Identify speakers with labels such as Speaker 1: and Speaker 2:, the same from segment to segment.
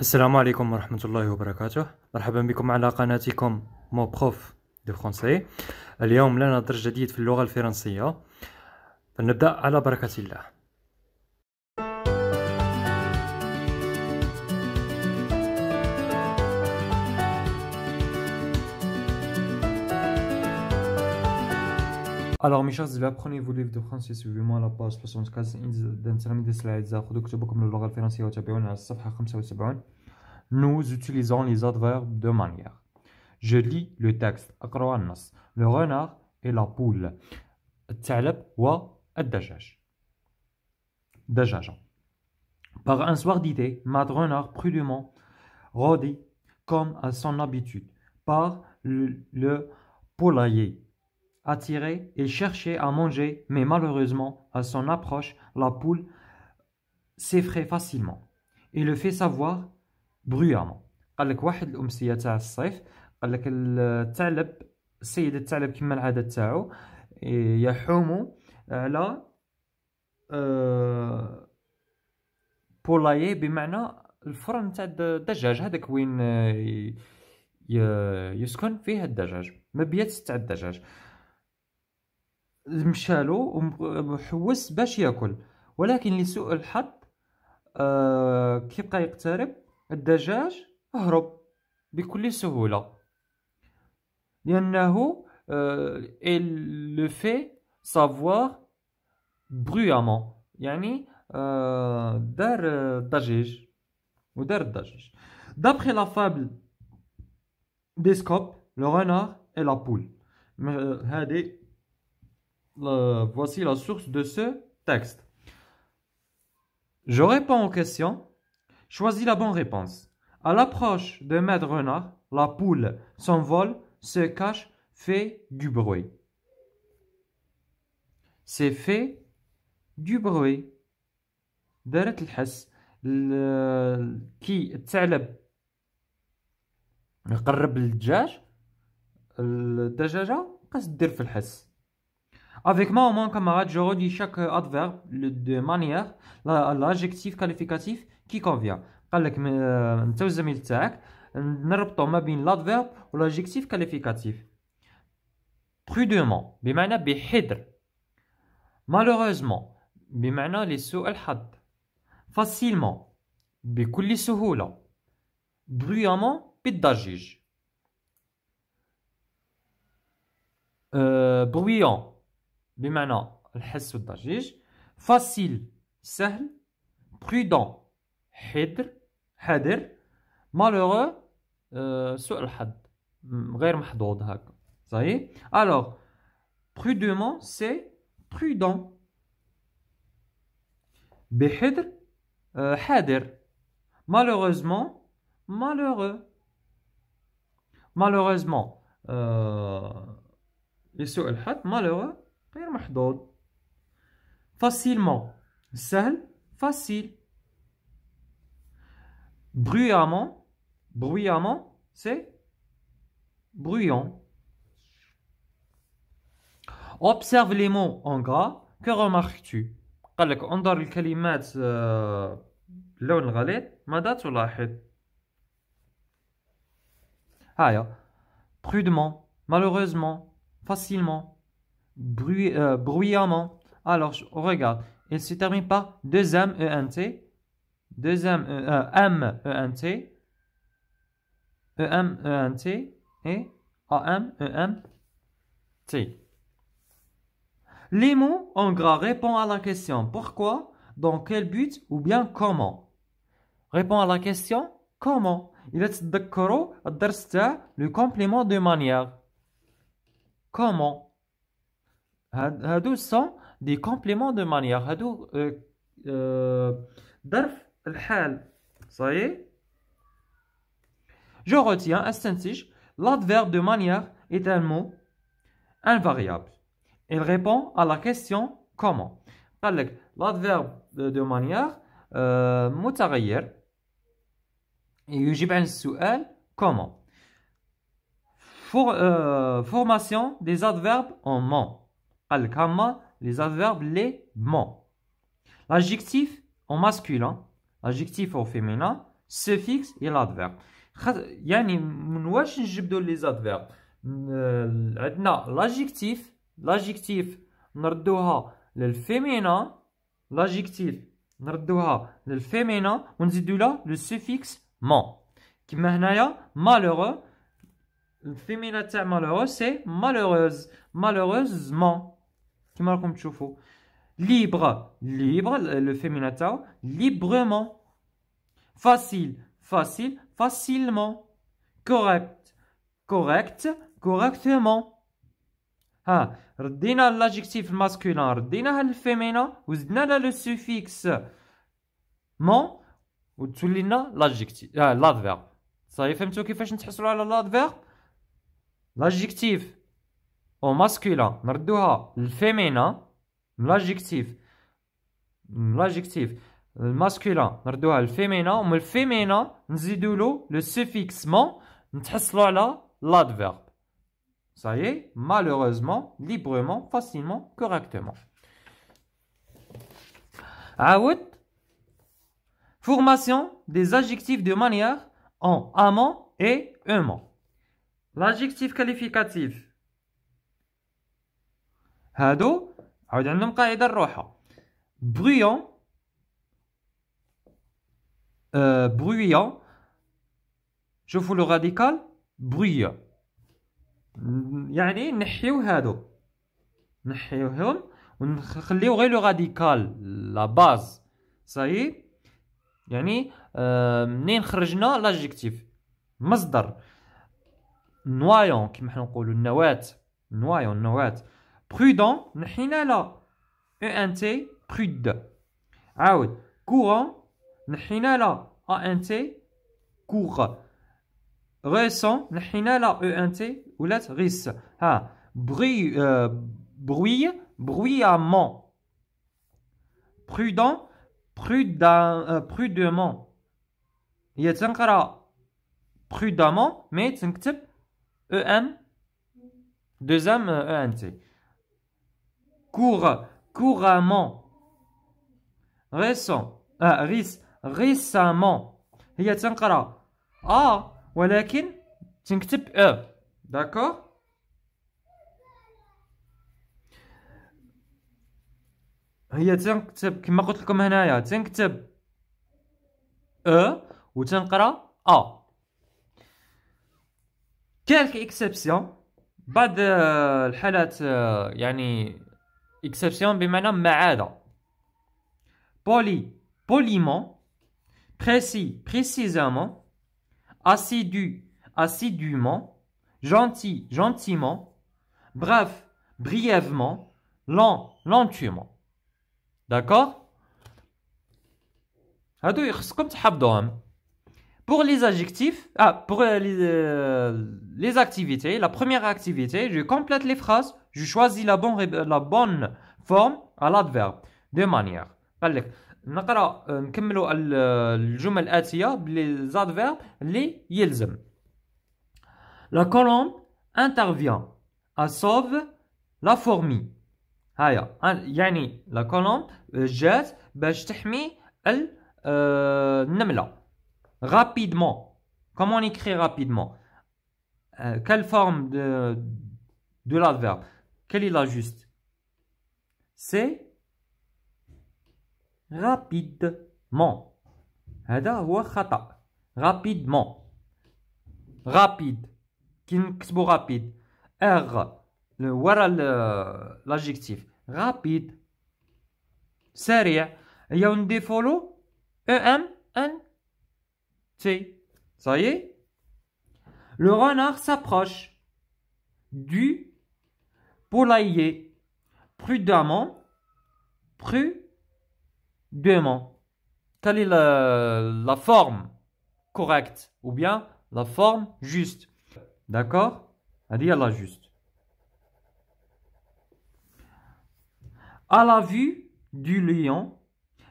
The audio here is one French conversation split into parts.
Speaker 1: السلام عليكم ورحمة الله وبركاته. مرحبا بكم على قناتكم مو بروف دو فرونسي. اليوم لنا درس جديد في اللغة الفرنسية. فلنبدأ على بركة الله. Alors mes chers élèves, prenez-vous livre de français, suivez-moi à la page 75 d'Internet des slides. Nous utilisons les adverbes de manière. Je lis le texte. Le renard et la poule. Par un soir d'été, Mad Renard prudemment rôdait comme à son habitude par le poulailler Attiré, il cherchait à manger, mais malheureusement, à son approche, la poule s'effraie facilement. Il le fait savoir bruyamment. قال لك واحد الامسيه تاع الصيف قال لك الثعلب السيد الثعلب كما العاده تاعو يحوم على بولايي بمعنى الفرن تاع الدجاج هذاك وين يسكن فيه الدجاج مبيات تاع الدجاج مشالو وحوس باش ياكل. ولكن لسوء الحظ آه كي بقى يقترب الدجاج هرب بكل سهولة. لأنه آه il le fait يعني آه دار الضجيج ودار الضجيج d'après la fable d'Escope le renard et la poule. هذه voici la source de ce texte. Je réponds aux questions. Choisis la bonne réponse. À l'approche de Maître Renard, la poule s'envole, se cache, fait du bruit. C'est fait du bruit. دارت الحس كي الثعلب يقرب للدجاج الدجاجة بقات دير في الحس Avec moi, mon camarade, je redis chaque adverbe de manière l'adjectif qualificatif qui convient. قال لك انت والزميل تاعك نربطوا ما بين l'adverbe و l'adjectif qualificatif. prudemment بمعنى بحذر. malheureusement بمعنى لسوء الحظ. facilement بكل سهولة. bruyamment بالضجيج. euh, bruyant بمعنى الحس والضجيج فاسيل سهل برودون حذر حذر مالوغو أه سوء الحظ غير محظوظ هكا صحيح الوغ prudemment سي prudent بحذر أه حذر malheureusement malheureux malheureusement أه لسوء الحظ malheureux غير محظوظ facilement سهل facile bruyamment bruyamment c'est bruyant observe les mots en gras que remarques-tu قال لك انظر الكلمات اللون الغليظ ماذا تلاحظ هايا prudemment malheureusement facilement euh, bruyamment. Alors, regarde. Il se termine par 2 M, E, N, T. 2 M, E, M, E, N, T. E, M, E, N, T. Et A, M, E, M, T. Les mots en gras répondent à la question pourquoi, dans quel but ou bien comment? Répond à la question comment? Il est le complément de manière. Comment? هادو سون دي كومبليمون دو مانيير هادو ظرف الحال صحيح جو retiens استنتج l'adverbe de manière est un mot invariable il répond à la question comment قال لك l'adverbe de manière متغير يجيب عن السؤال comment formation des adverbes en mot Al-Kama, les adverbes, les mots. L'adjectif en masculin, l'adjectif au féminin, suffixe et l'adverbe يعني من واش نجبدوا لي زادفيرب عندنا l'adjectif l'adjectif نردوها للفيمينا l'adjectif نردوها للفيمينا ونزيدو لها لو سوفيكس مون كيما هنايا malheureux الفيمينا تاع malheureux سي malheureuse malheureusement كيما راكم تشوفوا libre libre le féminin تاعو librement facile facile facilement correct correct correctement ها ردينا l'adjectif masculin رديناها للفيمينا وزدنا لها لو سوفيكس مون وتولي لنا l'adjectif آه l'adverbe صافي فهمتوا كيفاش نتحصلوا على l'adverbe l'adjectif au masculin نردوها للفيمينا l'adjectif l'adjectif masculin نردوها للفيمينا ومن الفيمينا نزيدو له لو سوفيكس مون نتحصلوا على l'adverbe Ça y est, malheureusement, librement, facilement, correctement. Aout. Formation des adjectifs de manière en amont et aimant. L'adjectif qualificatif. هادو عاود عندهم قاعدة الروحة. Bruyant. Euh, bruyant. شوفوا le radical. Bruyant. يعني نحيو هادو نحيوهم ونخليو غير لو راديكال لا باز صاي يعني آه منين خرجنا لاجيكتيف مصدر نوايون كيما حنا نقولوا النواة نوايون النواة برودون نحينا لا او ان تي برود عاود كورون نحينا لا ا ان تي كور récent نحينا لا او ان تي ولات غيس ها bruit bruit bruyamment prudent prudent prudemment هي تنقرا prudemment مي تنكتب او ام دوزام او ان تي court couramment. Récent. آه ريس récemment. هي تنقرأ. آ ولكن تنكتب أو داكور هي تنكتب كما قلت لكم هنايا. تنكتب أو وتنقرأ آ. كالك اكسبسيون بعض الحالات يعني اكسبسيون بمعنى ما عدا بولي بوليمون بريسي بريسيزامون assidu, assidûment, gentil, gentiment, bref, brièvement, lent, lentement. D'accord Pour les adjectifs, ah, pour les, les activités, la première activité, je complète les phrases, je choisis la bonne, la bonne forme à l'adverbe, de manière. نقرا نكملوا الجمل الاتيه بلي زادفيرب اللي يلزم لا كولومب انترفيان ا سوف لا فورمي هيا يعني لا كولومب جات باش تحمي النمله Rapidement. Comment on écrit rapidement? Euh, quelle forme de, de l'adverbe? Quelle est la juste C'est rapidement. Rapidement. Rapide. rapide. R. Le voilà l'adjectif. Rapide. Sérieux. Il y a une défaut. EM. N? Ça y est le renard s'approche du poulailler prudemment prudemment quelle est la, forme correcte ou bien la forme juste? D'accord? C'est-à-dire la juste. À la vue du lion,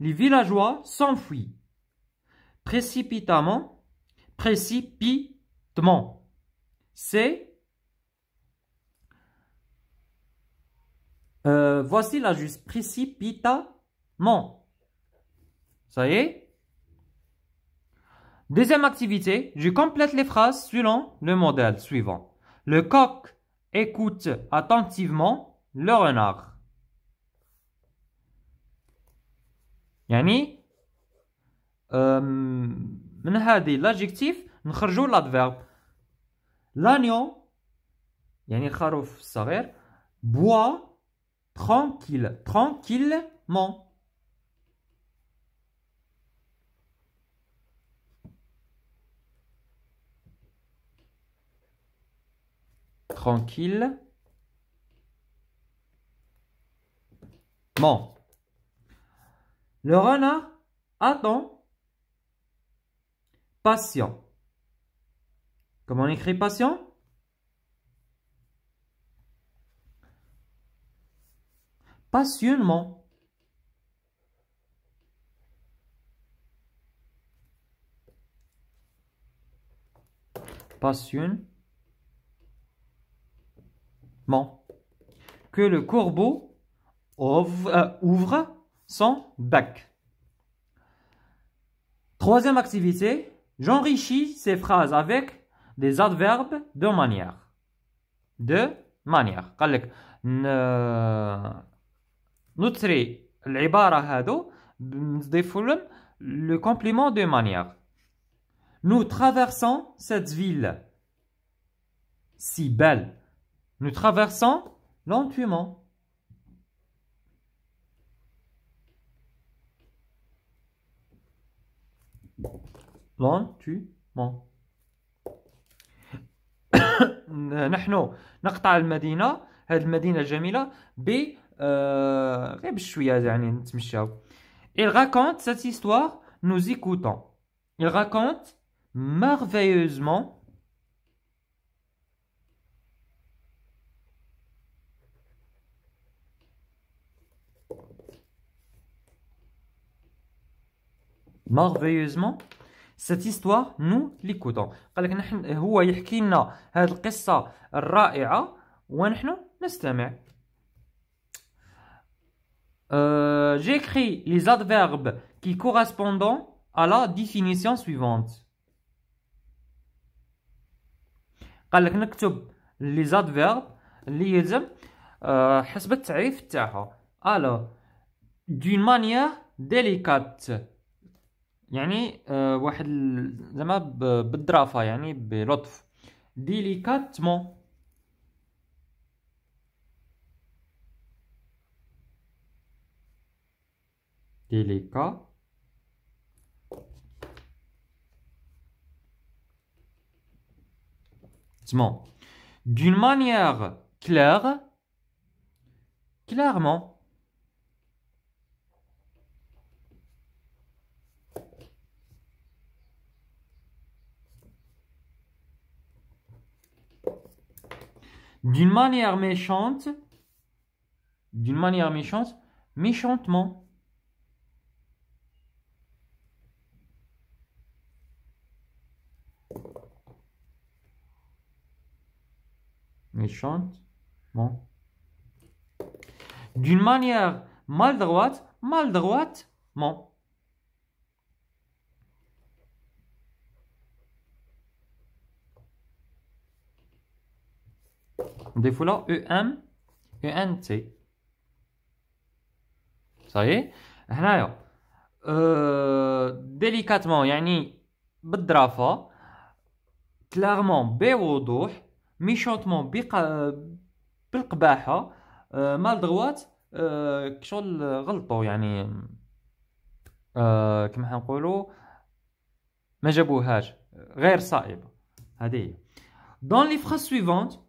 Speaker 1: les villageois s'enfuient précipitamment, précipitement. C'est euh, voici la juste précipitamment. Ça y est? Deuxième activité, je complète les phrases selon le modèle suivant. Le coq écoute attentivement le renard. Yannick? من هذه l'adjectif نخرجوا l'adverbe l'agneau يعني الخروف الصغير boit tranquille tranquillement tranquille Bon. Le renard attend patient. Comment on écrit patient? Passionnement. Passionnement. Que le corbeau euh, ouvre, son bec. Troisième activité, j'enrichis ces phrases avec des adverbes de manière. De manière. قال لك نثري العبارة هادو نضيف لهم le complément de manière. Nous traversons cette ville si belle. Nous traversons lentement. lentement نحن نقطع المدينة هذه المدينة الجميلة ب آه، غير بشوية يعني نتمشاو Il raconte cette histoire, nous écoutons. Il raconte merveilleusement merveilleusement cette histoire nous l'écoutons قال لك نحن هو يحكي لنا هذه القصه الرائعه ونحن نستمع euh, j'écris les adverbes qui correspondent à la définition suivante قال لك نكتب les adverbes اللي يلزم euh, حسب التعريف تاعها alors d'une manière délicate يعني آه واحد زعما بالظرافه يعني بلطف. ديليكاتمون. ديليكا d'une manière claire clairement D'une manière méchante, d'une manière méchante, méchantement. Méchantement. D'une manière maladroite, maladroitement. نضيفوا له أو ام أو ان تي صحيح هنايا أه ديليكاتمون يعني بالظرافه كلارمون بوضوح ميشونتمون بالقباحه أه مال دغوات أه شغل غلطوا يعني أه كما حنقولوا ما جابوهاش غير صائبه هذه هي Dans les phrases suivantes,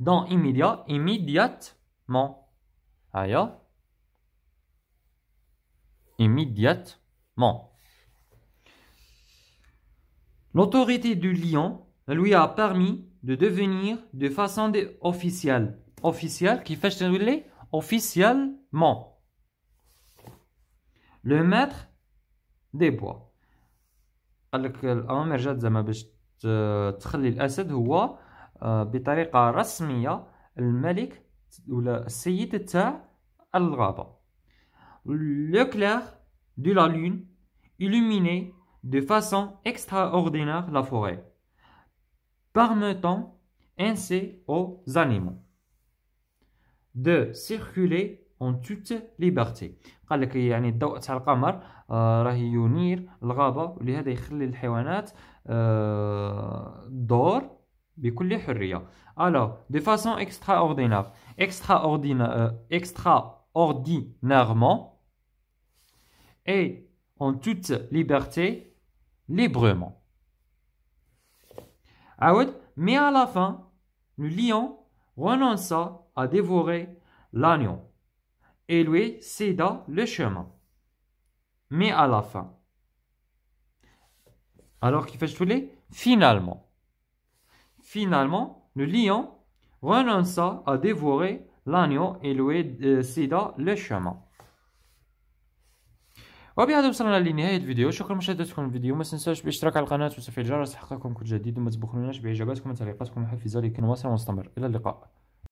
Speaker 1: dans immédiat, immédiatement. Ailleurs. Immédiatement. L'autorité du lion lui a permis de devenir de façon officielle. Officielle, qui fait officiellement. Le maître des bois. قال لك الأوامر جات زعما باش تخلي الأسد هو بطريقة رسمية الملك ولا السيد تاع الغابة. L'éclair de la lune illuminait de façon extraordinaire la forêt, permettant ainsi aux animaux de circuler en toute liberté قال لك يعني الضوء تاع القمر راه ينير الغابه ولهذا يخلي الحيوانات دور بكل حريه alors de façon extraordinaire extraordinaire extraordinairement et en toute liberté librement. mais à la fin, le lion renonça à dévorer l'agneau et lui céda le chemin. Mais à la fin. Alors qu'il fait les finalement. Finalement, le lion renonça à dévorer l'agneau et lui céda le chemin. وبهذا وصلنا لنهاية الفيديو. شكرا لمشاهدتكم الفيديو. ما تنساوش بالاشتراك على القناة وتفعيل الجرس لتحقيقكم كل جديد وما تبخلوناش باعجاباتكم وتعليقاتكم. المحفزة لكي نواصل ونستمر إلى اللقاء.